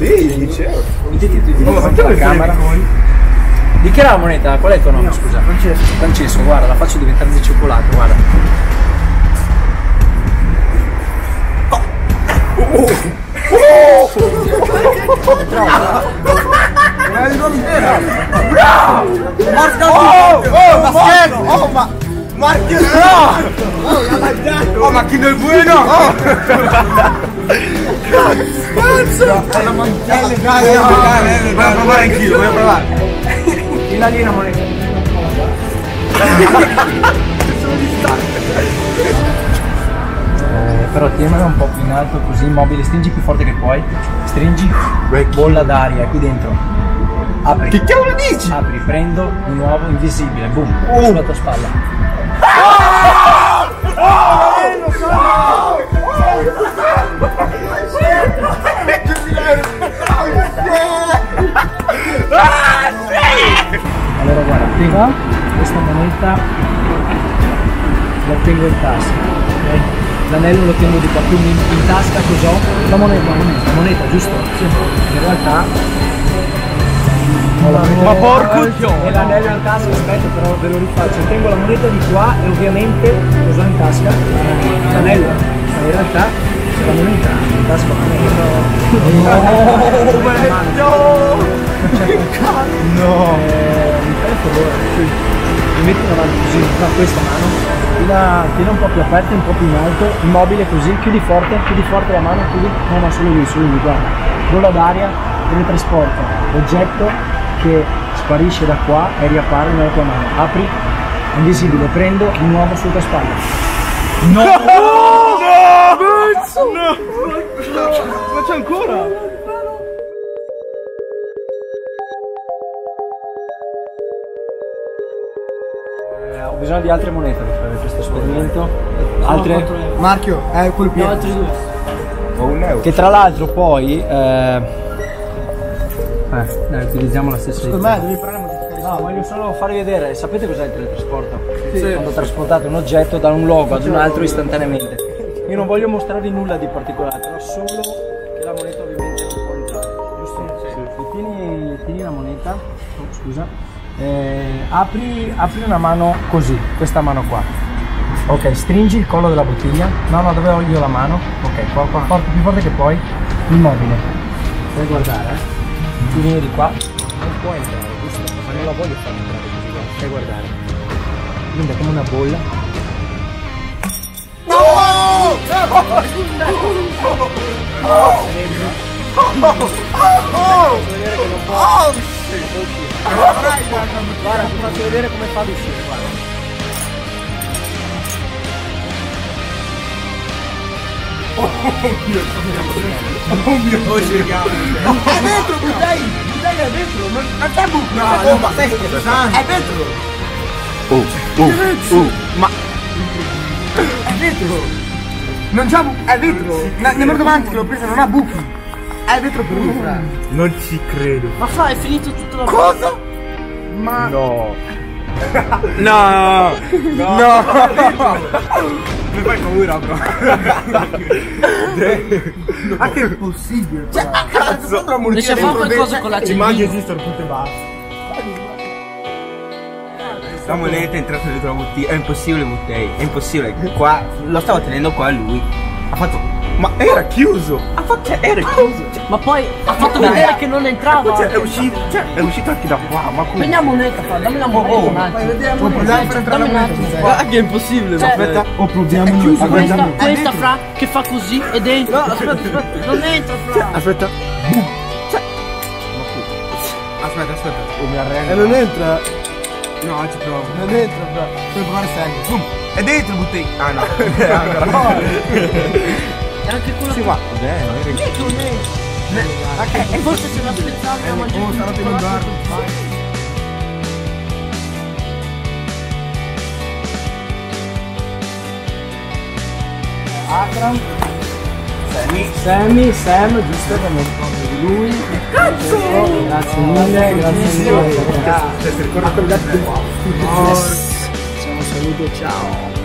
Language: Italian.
Sì, dicevo. Mettiti di nuovo la camera. Di che era la moneta? Qual è il tuo nome, scusa? Francesco. Francesco, guarda, la faccio diventare di cioccolato, guarda. Oh, ma scherzo! Oh, ma... Marchio no! Oh, ma chi del bueno! Oh! Cazzo! Alla mangiare! Dai, dai, Voglio provare anch'io, voglio provare. Di là lì una moneta. Eh, però tienila un po' più in alto così immobile, stringi più forte che puoi, stringi, bolla d'aria qui dentro. Apri. Che cavolo dici? Apri, prendo di nuovo invisibile, boom, sulla tua spalla. Allora guarda, tengo questa moneta, la tengo in tasca, ok? L'anello lo tengo di qua, quindi in, tasca cos'ho? La moneta, la moneta, la moneta, giusto? Sì. In realtà Ma porco dio! e l'anello in tasca, aspetta però ve lo rifaccio, tengo la moneta di qua e ovviamente cosa ho in tasca? L'anello, ma in realtà c'è la moneta in tasca l'anello. No! Eh, mi fai il favore? Sì. Mi metti davanti così, da questa mano, tiena, tiena un po' più aperta, un po' più in alto, immobile così, chiudi forte, chiudi forte la mano, chiudi, no no solo lui, solo lui, guarda, bolla d'aria, teletrasporta, oggetto che sparisce da qua e riappare nella tua mano, apri, è invisibile, prendo di nuovo sulla tua spalla. No! Ma c'è ancora? Eh, ho bisogno di altre monete per fare questo esperimento, altre... Marchio, è quello più. altri due. Ho un euro. Che tra l'altro poi... Eh, eh, dai, utilizziamo la stessa Secondo me devi modifica No, voglio solo farvi vedere, sapete cos'è il teletrasporto? Quando trasportate un oggetto da un luogo ad un altro istantaneamente. Io non voglio mostrarvi nulla di particolare, però solo che la moneta ovviamente non può entrare, giusto? Sì. Tieni, tieni la moneta, oh, scusa, eh, apri, apri una mano così, questa mano qua. Ok, stringi il collo della bottiglia. No, no, dove ho io la mano? Ok, qua, qua, forte, più forte che puoi. Immobile. Puoi guardare, eh? Tu vieni di qua. Non può entrare, giusto? Ma non la voglio far entrare così, guarda. Fai guardare. Quindi è come una bolla. Guarda, faccio vedere come fa ad uscire, guarda. È dentro, Budai! Budai è dentro! Non non c'è buco! No, no, ma stai scherzando! È dentro! Oh, oh, oh, ma È dentro! Non c'ha buco! È dentro! Ne- Nemmeno davanti che l'ho presa, non ha buchi! È dentro per lui, fra! non ci credo. Ma fra, è finito tutto la Cosa? Ma... No. No. No. Mi fai paura, bro. Ma che è possibile? Cioè, a cazzo! la Riesci a fare qualcosa con la Immagini CD? esistono tutte basse. La moneta è entrata dentro la bottiglia. È impossibile, Muttei. È impossibile. Qua lo stavo tenendo qua lui. Ha fatto. Ma era chiuso! Ha fatto. Cioè, era chiuso! Cioè, Ma poi ha fatto Dai. vedere che non entrava. cioè, è uscito. Cioè, è uscito anche da qua. Ma come? Prendi la moneta, fra, dammi la moneta oh, un attimo. Vediamo, proviamo per entrare Dammi la un attimo. Guarda che è impossibile. Cioè, aspetta. O proviamo noi. Questa, Guardiamo. questa fra che fa così e dentro. No, aspetta, aspetta. Non entra fra. Aspetta. Aspetta, aspetta. Oh, mi arrendo. E non entra. No, ci provo. Non entra, bro. Puoi provare sempre. Boom. È dentro il bottegno. Ah no. Ancora. È anche quello che... Beh, non era Che non entra? E forse se l'aspettavi a mangiare Oh, non dormo. Akram. Sammy. Sammy, Sam, giusto come il nome di lui. Cazzo! Grazie mille, grazie mille. Ciao. Siamo saluto, ciao.